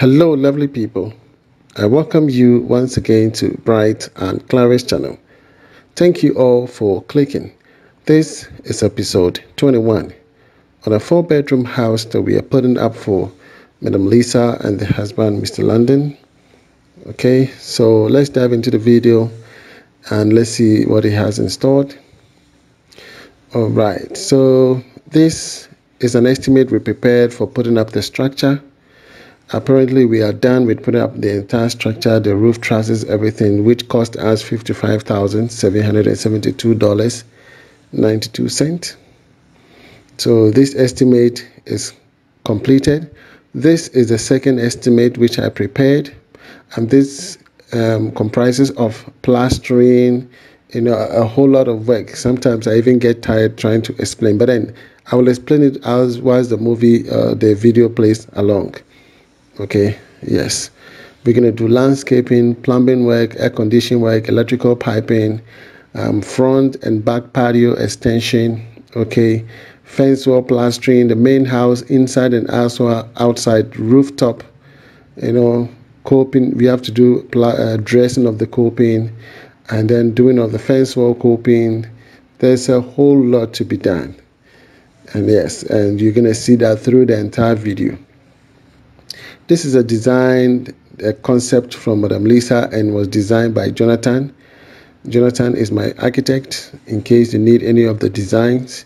Hello, lovely people. I welcome you once again to Bright and Clara's channel. Thank you all for clicking. This is episode 21 on a four bedroom house that we are putting up for Madam Lisa and the husband, Mr. Landon. Okay, so let's dive into the video and let's see what he has installed. All right, so this is an estimate we prepared for putting up the structure Apparently, we are done with putting up the entire structure, the roof trusses, everything, which cost us $55,772.92. So this estimate is completed. This is the second estimate which I prepared, and this um, comprises of plastering, you know, a, whole lot of work. Sometimes I even get tired trying to explain, but then I will explain it as whilst the movie, uh, the video plays along okay yes. We're going to do landscaping plumbing work air conditioning work electrical piping um, front and back patio extension okay? Fence wall plastering the main house inside and also outside rooftop you know coping we have to do uh, dressing of the coping and then doing of the fence wall coping. There's a whole lot to be done. And yes and you're going to see that through the entire video this is a design a concept from Madam Lisa and was designed by Jonathan. Jonathan is my architect. In case you need any of the designs,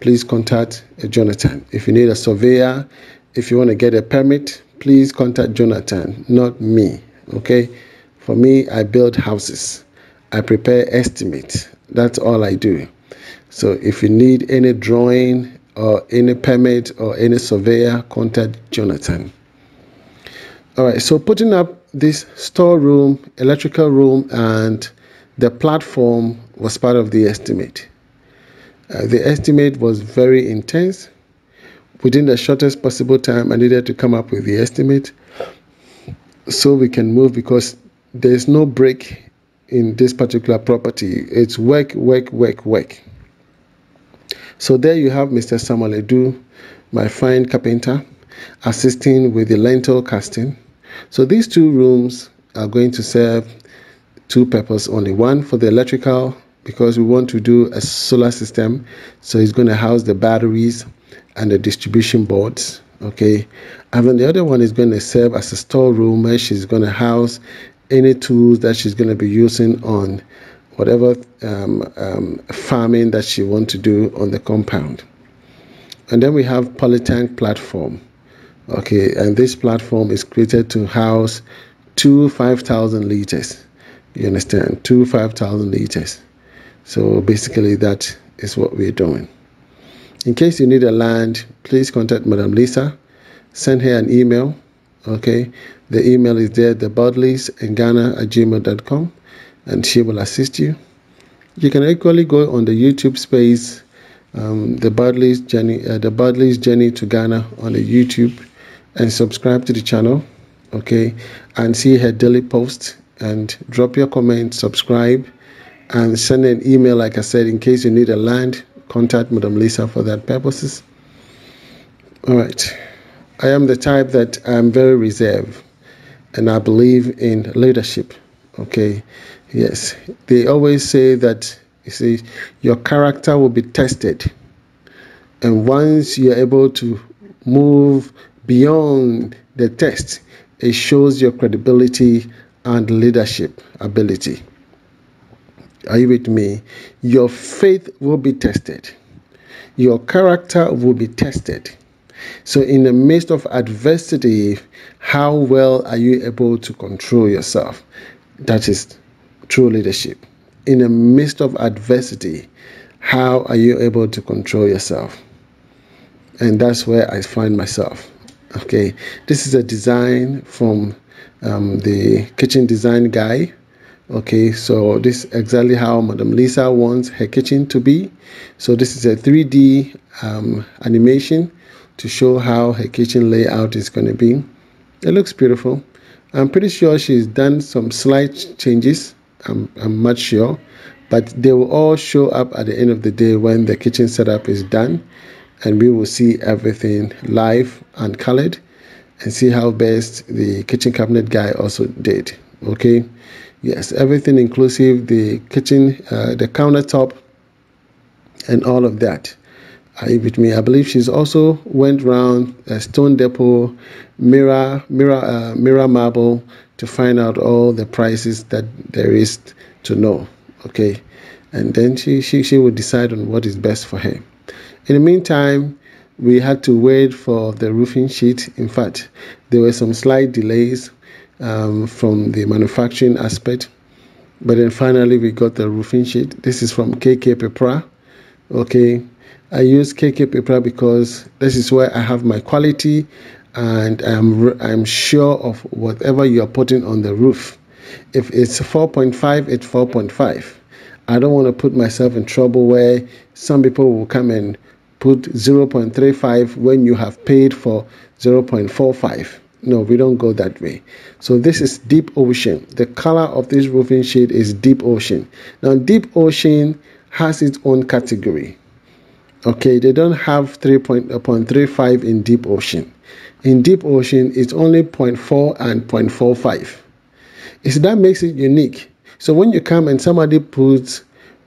please contact Jonathan. If you need a surveyor, if you want to get a permit, please contact Jonathan, not me. Okay? For me, I build houses. I prepare estimate. That's all I do. So if you need any drawing or any permit or any surveyor, contact Jonathan. All right, so putting up this storeroom, electrical room, and the platform was part of the estimate. Uh, the estimate was very intense. Within the shortest possible time, I needed to come up with the estimate so we can move because there's no break in this particular property. It's work, work, work, work. So there you have Mr. Samuel Edu, my fine carpenter, assisting with the lintel casting so these two rooms are going to serve two purposes only. One for the electrical because we want to do a solar system. So it's going to house the batteries and the distribution boards. Okay. And then the other one is going to serve as a storeroom where she's going to house any tools that she's going to be using on whatever um, um, farming that she wants to do on the compound. And then we have polytank platform okay and this platform is created to house two 5000 liters. You understand? Two 5000 liters. So basically that is what we're doing. In case you need a land please contact madam lisa. Send her an email okay? The email is there the budleys in ghana at gmail.com and she will assist you. You can equally go on the youtube space um, the Budley's journey, uh, the Budley's journey to Ghana on the YouTube and subscribe to the channel okay and see her daily post and drop your comment subscribe and send an email like i said in case you need a land. Contact madam lisa for that purposes. All right. I am the type that i'm very reserved and i believe in leadership okay? Yes. They always say that you see your character will be tested and once you're able to move beyond the test, it shows your credibility and leadership ability. Are you with me? Your faith will be tested, your character will be tested. So, in the midst of adversity, how well are you able to control yourself? That is true leadership. In the midst of adversity, how are you able to control yourself? And that's where I find myself okay this is a design from um, the kitchen design guy. Okay so this is exactly how madam lisa wants her kitchen to be. So this is a 3d um, animation to show how her kitchen layout is going to be. It looks beautiful. I'm pretty sure she's done some slight changes. I'm, I'm much sure. But they will all show up at the end of the day when the kitchen setup is done and we will see everything live and colored and see how best the kitchen cabinet guy also did okay? Yes everything inclusive the kitchen uh, the countertop and all of that. You with me? I believe she's also went around a stone depot mirror mirror uh, mirror marble to find out all the prices that there is to know okay? And then she she, she would decide on what is best for her in the meantime we had to wait for the roofing sheet. In fact there were some slight delays um, from the manufacturing aspect. But then finally we got the roofing sheet. This is from kk pepra okay? I use kk pepra because this is where i have my quality and i'm i'm sure of whatever you are putting on the roof. If it's 4.5 it's 4.5 i don't want to put myself in trouble where some people will come and put 0.35 when you have paid for 0.45 no we don't go that way. So this is deep ocean. The color of this roofing sheet is deep ocean. Now deep ocean has its own category. Okay they don't have 3.35 in deep ocean. In deep ocean it's only 0.4 and 0.45 is that makes it unique? So when you come and somebody puts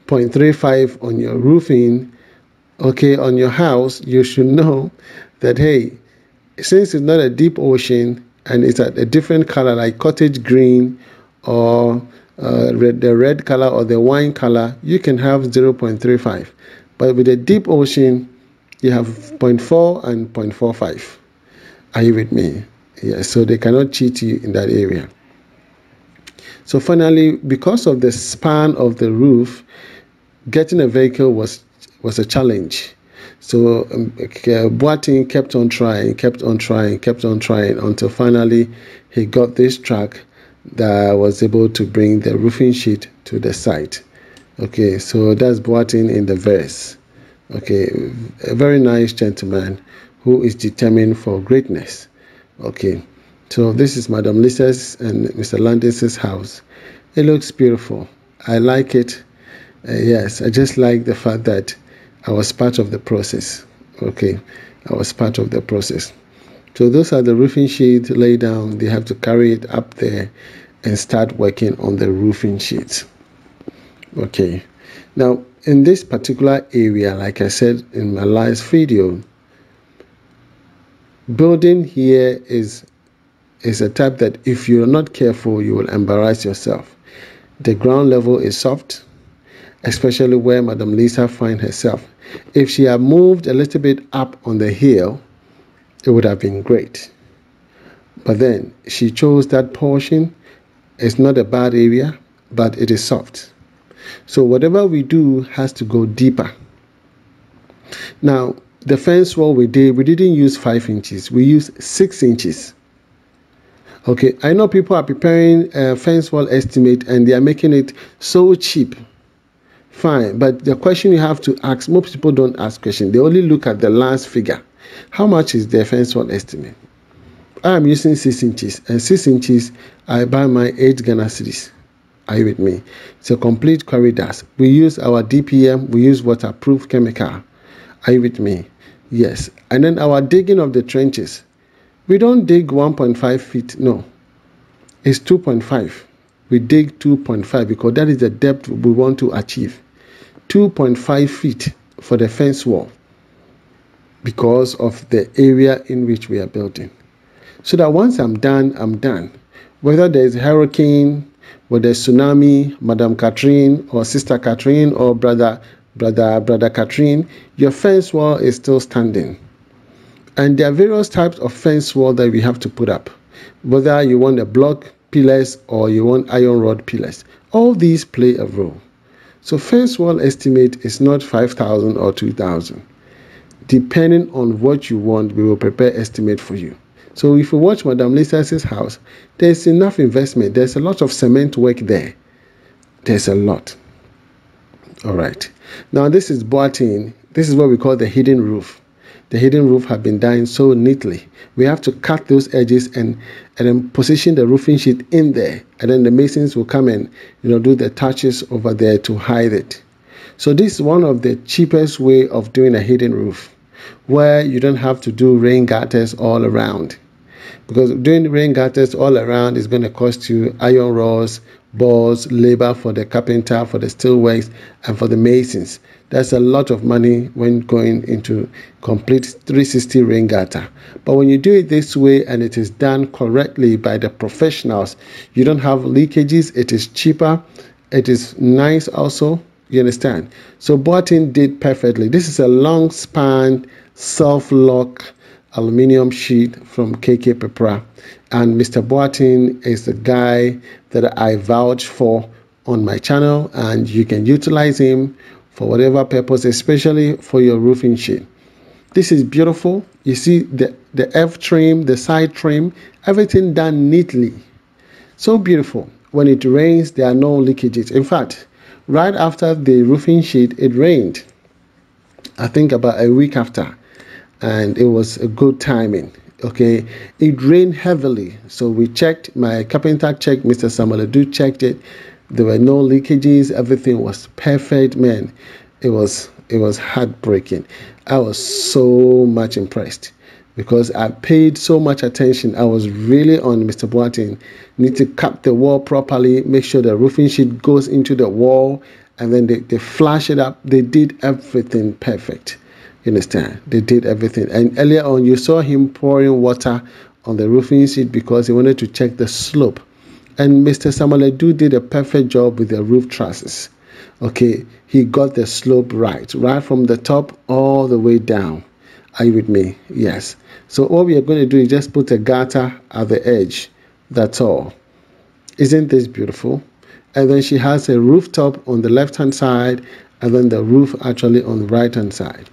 0.35 on your roofing okay on your house you should know that hey since it's not a deep ocean and it's a, a different color like cottage green or uh, red, the red color or the wine color, you can have 0.35. But with the deep ocean, you have 0.4 and 0.45. Are you with me? Yes, so they cannot cheat you in that area. So finally, because of the span of the roof, getting a vehicle was was a challenge. So um, Boateng kept on trying, kept on trying, kept on trying until finally he got this truck that was able to bring the roofing sheet to the site. Okay, so that's Boateng in the verse. Okay, a very nice gentleman who is determined for greatness. Okay, so this is Madam Lisa's and Mr. Landis's house. It looks beautiful. I like it. Uh, yes, I just like the fact that I was part of the process. Okay, I was part of the process. So those are the roofing sheets laid down. They have to carry it up there and start working on the roofing sheets. Okay, now in this particular area, like I said in my last video, building here is is a type that if you're not careful, you will embarrass yourself. The ground level is soft especially where Madam Lisa finds herself. If she had moved a little bit up on the hill, it would have been great. But then she chose that portion. It's not a bad area, but it is soft. So whatever we do has to go deeper. Now, the fence wall we did, we didn't use five inches, we used six inches. Okay, I know people are preparing a fence wall estimate and they are making it so cheap Fine, but the question you have to ask, most people don't ask questions. They only look at the last figure. How much is the fence wall estimate? I am using 6 inches, and 6 inches, I buy my 8 Ghana cedis. Are you with me? It's a complete corridors. We use our DPM, we use waterproof chemical. Are you with me? Yes. And then our digging of the trenches. We don't dig 1.5 feet, no. It's 2.5. We dig 2.5 because that is the depth we want to achieve. 2.5 feet for the fence wall because of the area in which we are building. So that once I'm done, I'm done. Whether there's a hurricane, whether tsunami, Madam Catherine or Sister Catherine or Brother Brother Brother Catherine, your fence wall is still standing. And there are various types of fence wall that we have to put up. Whether you want a block pillars or you want iron rod pillars, all these play a role. So first wall estimate is not 5,000 or 2,000. Depending on what you want, we will prepare estimate for you. So if you watch Madam Lisa's house, there's enough investment. There's a lot of cement work there. There's a lot. All right. Now this is Boateng. This is what we call the hidden roof the hidden roof have been done so neatly. We have to cut those edges and, and then position the roofing sheet in there. And then the masons will come and you know do the touches over there to hide it. So this is one of the cheapest way of doing a hidden roof where you don't have to do rain gutters all around. Because doing rain gutters all around is going to cost you iron rods boards labor for the carpenter for the steelworks and for the masons. That's a lot of money when going into complete 360 rain gutter. But when you do it this way and it is done correctly by the professionals you don't have leakages it is cheaper it is nice also you understand? So Boateng did perfectly. This is a long span self-lock aluminium sheet from KK Pepra. And Mr. Boateng is the guy that I vouch for on my channel, and you can utilize him for whatever purpose, especially for your roofing sheet. This is beautiful. You see the, the F trim, the side trim, everything done neatly. So beautiful. When it rains, there are no leakages. In fact, right after the roofing sheet, it rained. I think about a week after and it was a good timing okay? It rained heavily so we checked. My carpenter checked mr samuel do checked it. There were no leakages. Everything was perfect man. It was it was heartbreaking. I was so much impressed because i paid so much attention. I was really on mr boateng. Need to cap the wall properly make sure the roofing sheet goes into the wall and then they, they flash it up. They did everything perfect you understand? They did everything. And earlier on, you saw him pouring water on the roofing sheet because he wanted to check the slope. And Mr. Samuel did a perfect job with the roof trusses. Okay, he got the slope right, right from the top all the way down. Are you with me? Yes. So all we are going to do is just put a gutter at the edge. That's all. Isn't this beautiful? And then she has a rooftop on the left hand side and then the roof actually on the right hand side.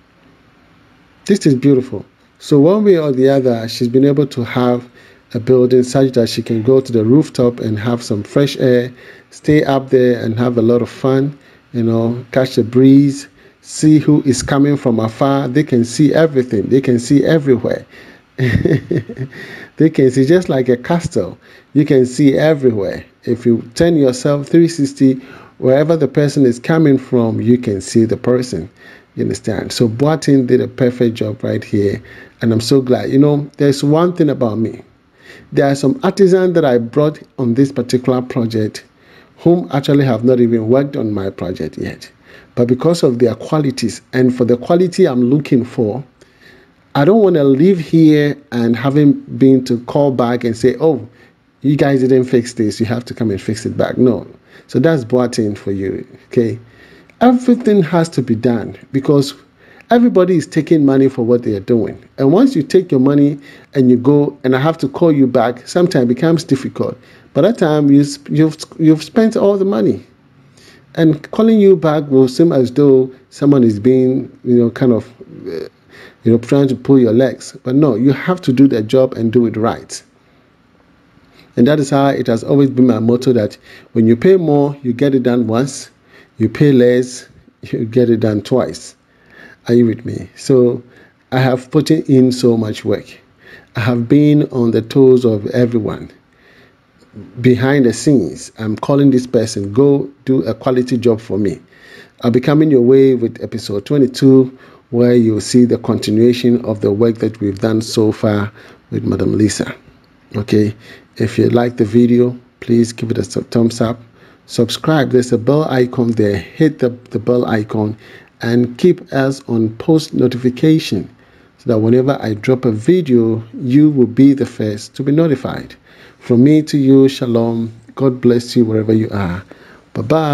This is beautiful. So one way or the other, she's been able to have a building such that she can go to the rooftop and have some fresh air, stay up there and have a lot of fun, you know, catch the breeze, see who is coming from afar. They can see everything. They can see everywhere. they can see just like a castle. You can see everywhere. If you turn yourself 360, wherever the person is coming from, you can see the person. You understand? So Boateng did a perfect job right here, and I'm so glad. You know, there's one thing about me. There are some artisans that I brought on this particular project whom actually have not even worked on my project yet. But because of their qualities and for the quality I'm looking for, I don't want to leave here and having been to call back and say, oh, you guys didn't fix this, you have to come and fix it back. No. So that's Boateng for you. Okay. Everything has to be done because everybody is taking money for what they are doing. And once you take your money and you go, and I have to call you back, sometimes it becomes difficult. By that time, you, you've, you've spent all the money. And calling you back will seem as though someone is being, you know, kind of, uh, you know, trying to pull your legs. But no, you have to do the job and do it right. And that is how it has always been my motto that when you pay more, you get it done once you pay less, you get it done twice. Are you with me? So I have put in so much work. I have been on the toes of everyone. Behind the scenes, I'm calling this person, go do a quality job for me. I'll be coming your way with episode 22, where you'll see the continuation of the work that we've done so far with Madam Lisa. Okay, if you like the video, please give it a thumbs up subscribe there's a bell icon there. Hit the, the bell icon and keep us on post notification so that whenever i drop a video you will be the first to be notified. From me to you shalom. God bless you wherever you are. Bye bye